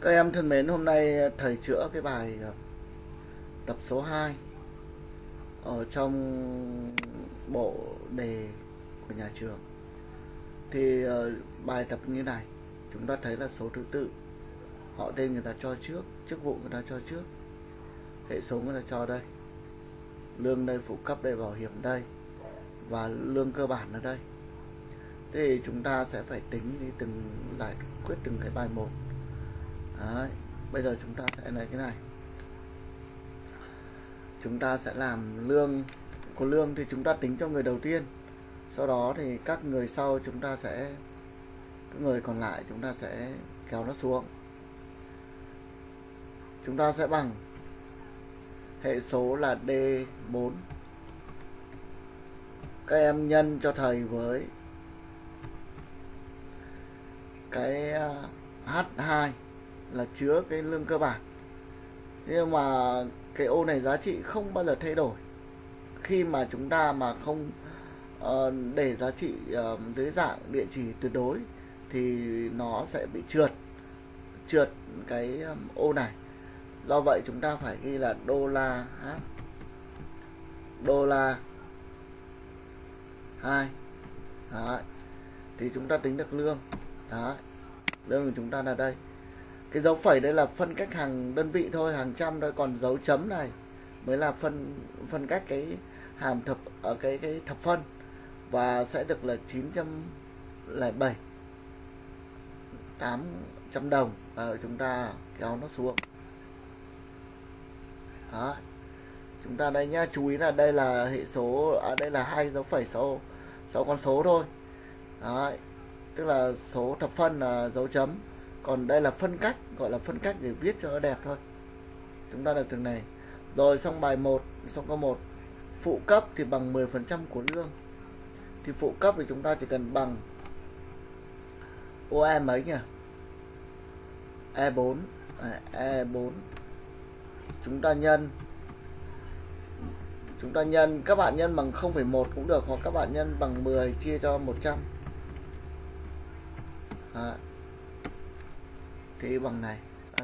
Các em thân mến, hôm nay thầy chữa cái bài ờ, tập số 2 ở trong bộ đề của nhà trường. Thì ờ, bài tập như này, chúng ta thấy là số thứ tự. Họ tên người ta cho trước, chức vụ người ta cho trước. Hệ số người ta cho đây. Lương đây, phụ cấp đây, bảo hiểm đây. Và lương cơ bản ở đây. Thế thì chúng ta sẽ phải tính đi từng giải quyết từng cái bài một. Đấy. Bây giờ chúng ta sẽ lấy cái này. Chúng ta sẽ làm lương. Có lương thì chúng ta tính cho người đầu tiên. Sau đó thì các người sau chúng ta sẽ, Các người còn lại chúng ta sẽ kéo nó xuống. Chúng ta sẽ bằng Hệ số là D4 Các em nhân cho thầy với Cái à, H2 là chứa cái lương cơ bản nhưng mà cái ô này giá trị không bao giờ thay đổi khi mà chúng ta mà không uh, để giá trị uh, dưới dạng địa chỉ tuyệt đối thì nó sẽ bị trượt trượt cái um, ô này do vậy chúng ta phải ghi là đô la h đô la hai Đấy. thì chúng ta tính được lương Đấy. lương của chúng ta là đây cái dấu phẩy đây là phân cách hàng đơn vị thôi hàng trăm thôi còn dấu chấm này mới là phân phân cách cái hàm thập ở cái cái thập phân và sẽ được là 907 800 đồng. Và chúng ta kéo nó xuống. Đó. Chúng ta đây nhá chú ý là đây là hệ số ở à, đây là hai dấu phẩy sau sáu con số thôi. Đấy. Tức là số thập phân là dấu chấm còn đây là phân cách gọi là phân cách để viết cho nó đẹp thôi. Chúng ta được từng này. Rồi xong bài 1 xong câu 1 phụ cấp thì bằng 10% của lương. Thì phụ cấp thì chúng ta chỉ cần bằng OE mấy nhỉ? E4 à, E4 chúng ta nhân chúng ta nhân các bạn nhân bằng 0,1 cũng được hoặc các bạn nhân bằng 10 chia cho 100 à, thì bằng này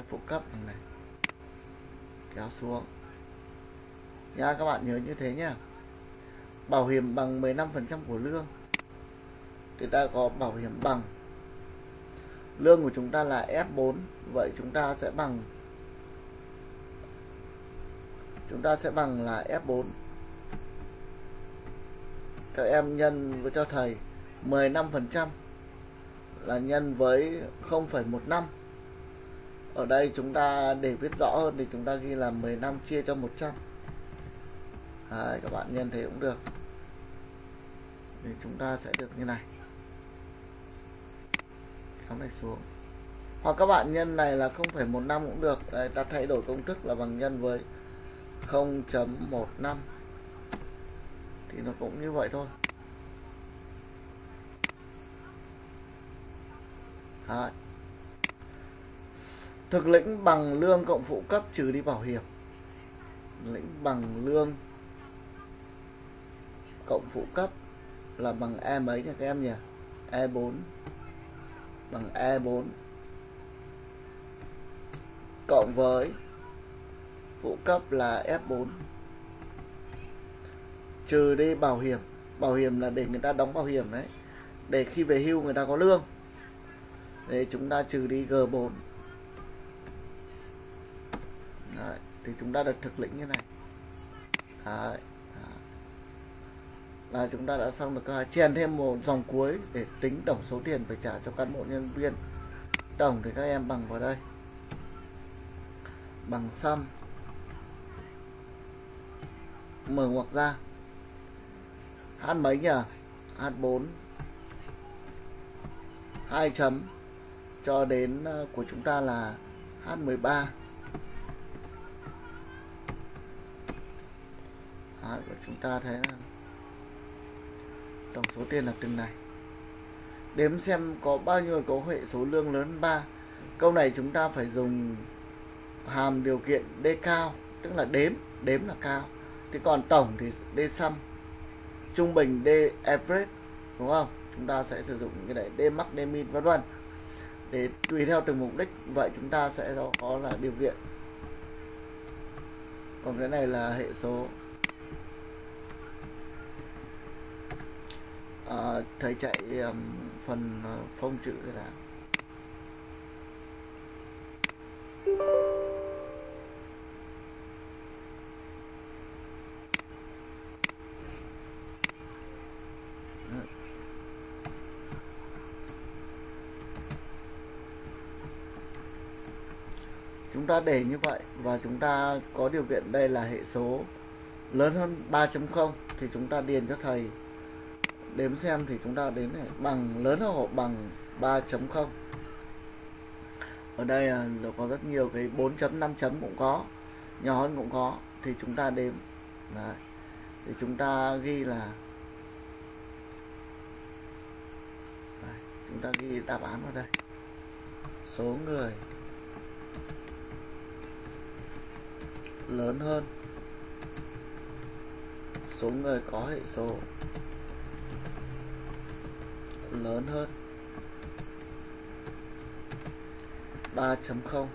phụ cấp bằng này. Kéo xuống. Nha các bạn nhớ như thế nhá. Bảo hiểm bằng 15% của lương. Thì ta có bảo hiểm bằng. Lương của chúng ta là F4 vậy chúng ta sẽ bằng chúng ta sẽ bằng là F4 các em nhân với cho thầy 15% là nhân với 0,15 ở đây chúng ta để viết rõ hơn thì chúng ta ghi là 15 chia cho 100 Đấy, các bạn nhân thế cũng được. Thì chúng ta sẽ được như này. Cắm này xuống. Hoặc các bạn nhân này là 0,15 cũng được. Đây, ta thay đổi công thức là bằng nhân với 0.15 thì nó cũng như vậy thôi. Đấy thực lĩnh bằng lương cộng phụ cấp trừ đi bảo hiểm. Lĩnh bằng lương cộng phụ cấp là bằng E mấy nha các em nhỉ? E4 bằng E4 cộng với phụ cấp là F4 trừ đi bảo hiểm. Bảo hiểm là để người ta đóng bảo hiểm đấy. Để khi về hưu người ta có lương. Để chúng ta trừ đi G4 Đấy, thì chúng ta được thực lĩnh như này. Đấy. Là chúng ta đã xong được chèn thêm một dòng cuối để tính tổng số tiền phải trả cho cán bộ nhân viên. Tổng thì các em bằng vào đây. Bằng xăm mở ngoặc ra. H mấy nhỉ? H 4 2 chấm cho đến ờ, của chúng ta là h 13 chúng ta thấy là tổng số tiền là từng này. Đếm xem có bao nhiêu có hệ số lương lớn hơn 3 câu này chúng ta phải dùng hàm điều kiện D cao, tức là đếm đếm là cao. Thì còn tổng thì D sum, trung bình D average, đúng không? Chúng ta sẽ sử dụng cái này, D max, D min, vân vân. Để tùy theo từng mục đích, vậy chúng ta sẽ có là điều kiện. Còn cái này là hệ số à, thầy chạy um, phần uh, phông chữ đây là chúng ta để như vậy và chúng ta có điều kiện đây là hệ số lớn hơn 3.0 thì chúng ta điền cho thầy đếm xem thì chúng ta đến này, bằng lớn hơn hoặc bằng 3.0 ở đây là có rất nhiều cái 4.5 chấm cũng có, nhỏ hơn cũng có, thì chúng ta đếm Đấy. thì chúng ta ghi là, Đấy. chúng ta ghi đáp án vào đây số người lớn hơn, số người có hệ số lớn hơn. 3.0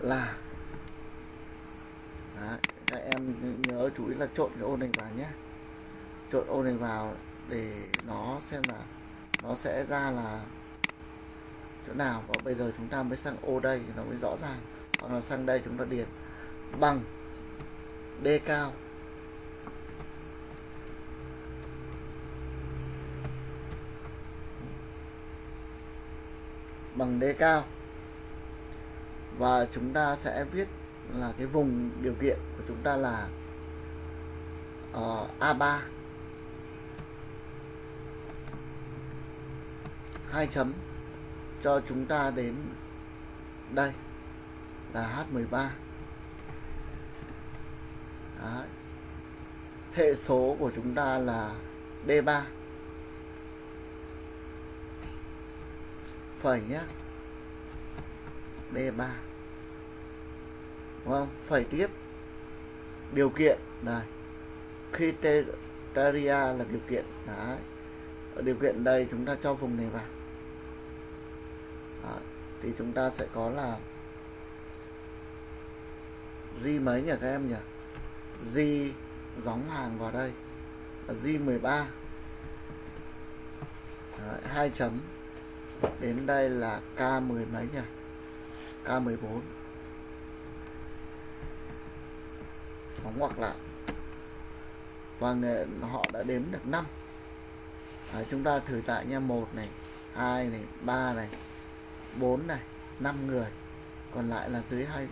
là Đấy, các em nhớ chú ý là trộn cái ô này vào nhé. Trộn ô này vào để nó xem là nó sẽ ra là chỗ nào. Và bây giờ chúng ta mới sang ô đây thì nó mới rõ ràng. Hoặc là sang đây chúng ta điền bằng d cao. Bằng D cao. Và chúng ta sẽ viết là cái vùng điều kiện của chúng ta là ờ, uh, A3 hai chấm cho chúng ta đến đây là H13 Đấy. hệ số của chúng ta là D3 phẩy nhé D3 đúng không? Phẩy tiếp. Điều kiện. Này. Criteria là điều kiện. Đấy. Ở điều kiện đây chúng ta cho vùng này vào. Đó. thì chúng ta sẽ có là di mấy nhỉ các em nhỉ? Di gióng hàng vào đây. Di 13, Đấy, 2 chấm đến đây là K 10 mấy nhỉ? K 14 đóng ngoặc lại. Và họ đã đếm được 5 à, chúng ta thử tại nha một này hai này ba này bốn này năm người. Còn lại là dưới hai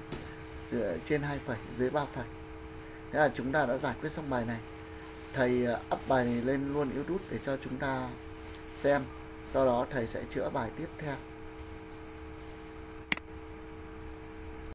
trên hai phẩy dưới ba phẩy. Thế là chúng ta đã giải quyết xong bài này. Thầy ờ, up bài này lên luôn youtube để cho chúng ta xem sau đó thầy sẽ chữa bài tiếp theo.